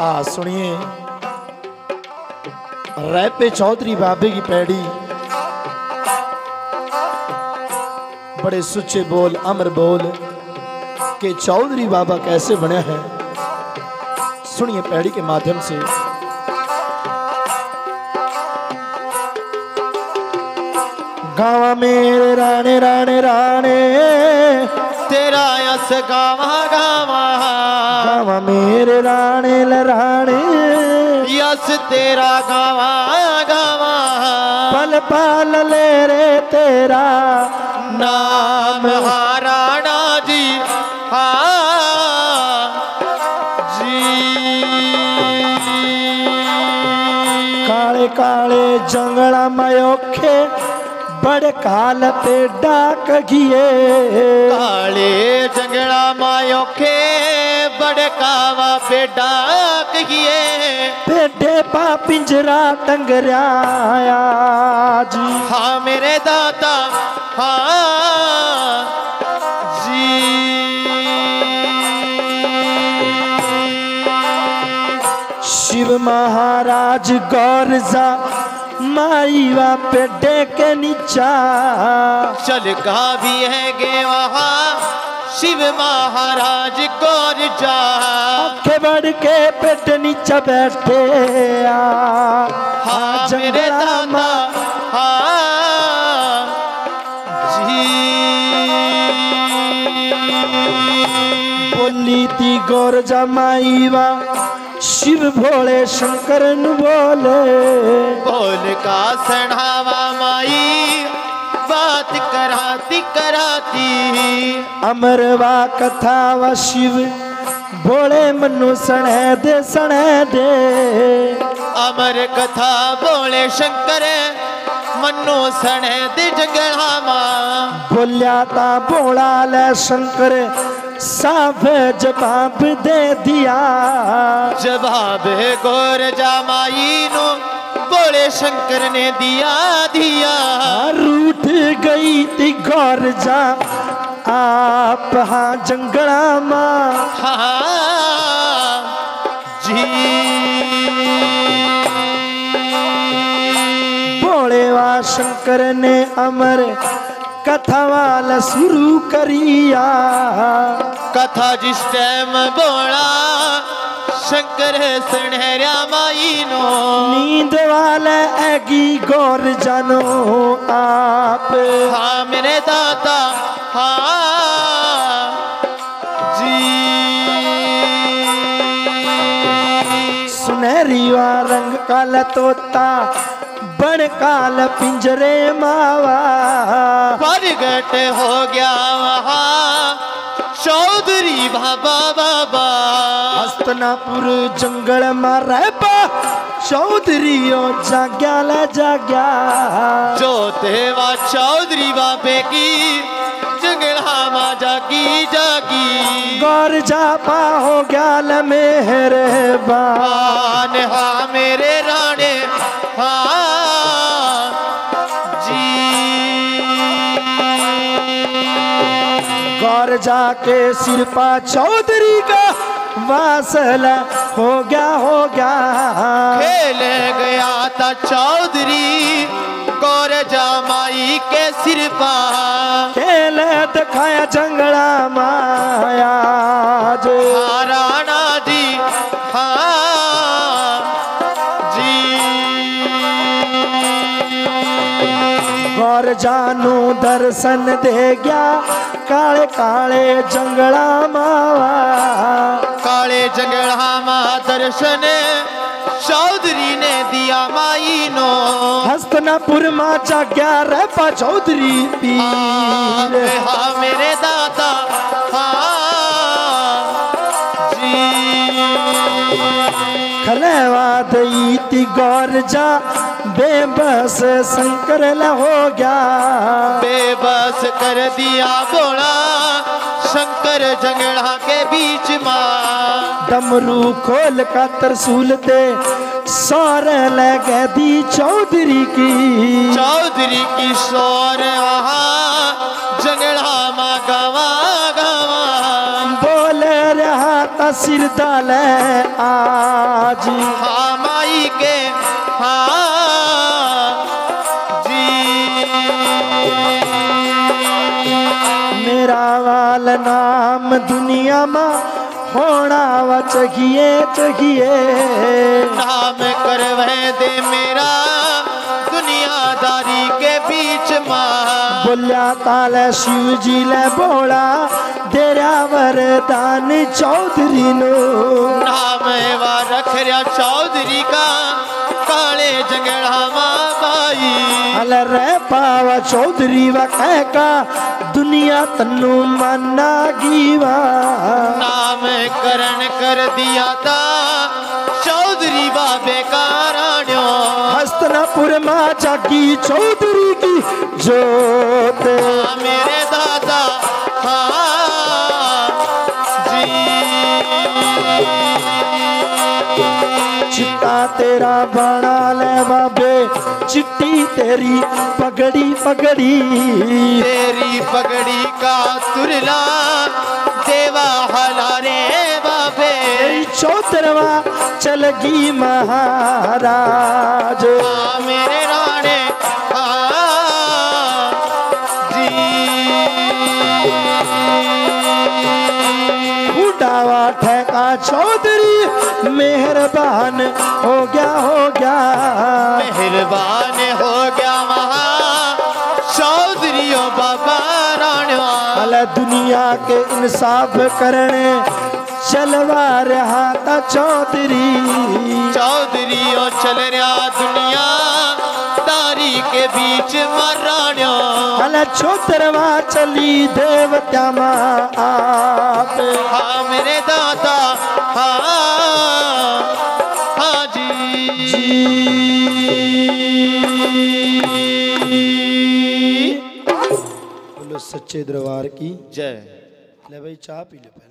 आ सुनिए। रैपे चौधरी बाबे की पैड़ी। बड़े सुच्चे बोल, अमर बोल के चौधरी बाबा कैसे बने हैं? सुनिए पैड़ी के माध्यम से। गावा मेरे राणे राणे राणे, तेरा यस गावा गावा। गावा मेरे राणे लराणे। यस तेरा गावा गावा। पल पाल ले रे तेरा। नाम हाराणा जी हा जी। काले काले जंगला मयोखे बड़े काल पे डाक गिए काले जंगड़ा मायो के बड़े किए पेटे पा पिंजरा टंगराया जी। हाँ मेरे दाता हाँ जी। शिव महाराज गौर गौरजा माईवा पेटे के नीचा। चल का भी है गे वहाँ शिव महाराज गौर जा बढ़ के पेट नीचा बैठे आ। हाँ मेरे जंगला दादा हाँ जी बोली ती गौर जमाईवा शिव भोले शंकर बोले। बोल का सढ़ावा माई बात कराती कराती अमरवा कथा व शिव भोले मनु सणे दे सणे दे। अमर कथा बोले शंकर मनु सणे दे जगढ़ामा बोलिया ता भोला ले शंकर साफ़ जवाब दे दिया। जवाब गोर जामाई नो बोले शंकर ने दिया दिया। रूठ गई ती गौर जा। आप हाँ जंगला माँ। हाँ जी भोले वा शंकर ने अमर कथा वाला शुरू करिया कथा जिस टाइम बोला शंकर सणहरा माई नो। नींद वाला ऐगी गौर जानो आप। हाँ मेरे दाता हाँ जी। सुनहरी वा रंग काला तोता बड़ काल पिंजरे मावा। प्रगट हो गया वहाँ। चौधरी बाबा बाबा। हस्तनापुर जंगल मारे बा चौधरी ओ जाग्या ले जाग्या। जो देवा चौधरी बाबे की जंगला मा जागी जागी। गौर जापा हो गया बा जाके सिर पा चौधरी का वासला हो गया हो गया। खेल गया था चौधरी गौर जामाई के सिरपा। खेल दिखाया जंगला माया जे। राणा जी हाँ जी। गौर जानू दर्शन दे गया काले काले जंगला मावा। काले जंगला मा दर्शन चौधरी ने दिया माई नो हस्तनापुर माँ जाग्या रे पा चौधरी हाँ पीर हाँ खलेवा दई ती गौर जा बेबस शंकर हो गया। बेबस कर दिया बोला शंकर जंगड़ा के बीच माँ डमरू खोल का तरसूल दे सौर लगे दी चौधरी की। चौधरी की सौर वहाँ सिर डाले आज। हाँ माई के हाँ जी मेरा वाल नाम दुनिया में होना व चाहिए चगिए नाम करवे दे मेरा दुनियादारी के बीच माँ। बोलिया ताले शिव जी ले बोला। तेरा वरदान चौधरी नो। नाम वा रख रहा चौधरी का काले जंगड़ा बाई। अल रे पावा चौधरी वा कह का दुनिया तन्नू माना गीवा। नाम करण कर दिया था चौधरी बाबे का राणियों हस्तनापुर माँ जागी चौधरी की जोत। मेरे चिट्टा तेरा बना ले बाबे। चिट्टी तेरी पगड़ी पगड़ी। तेरी पगड़ी का तुरला देवा हलारे बाबे। चौतरवा चलगी महाराज। हाँ मेरे चौधरी मेहरबान हो गया हो गया। मेहरबान हो गया महा। चौधरी बाबा राणवा अल दुनिया के इंसाफ करने चलवा रहा था चौधरी। चौधरी ओ चल रहा दुनिया। के बीच मराण्यो। छोतरवा चली देवत्या माँ आप। हाँ मेरे दादा हाँ हाँ जी। बोलो सच्चे दरबार की। जय। ले भाई चाय पी लो पहला।